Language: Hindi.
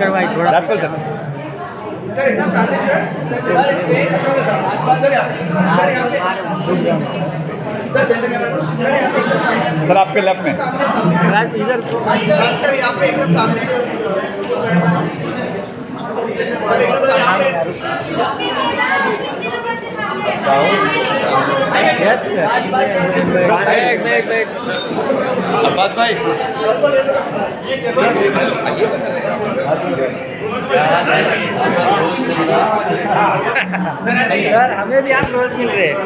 करवाई थोड़ा सर एकदम सामने sir sir sir sir sir यहाँ सर यहाँ पे सर सेंटर कैमरा सर यहाँ पे एकदम सामने सर आपके लेफ़्ट में इधर हाँ, सर यहाँ पे एकदम सामने सर एकदम सामने यस सर एक एक एक अब्बास भाई सर हमें भी आप रोज मिल रहे हैं।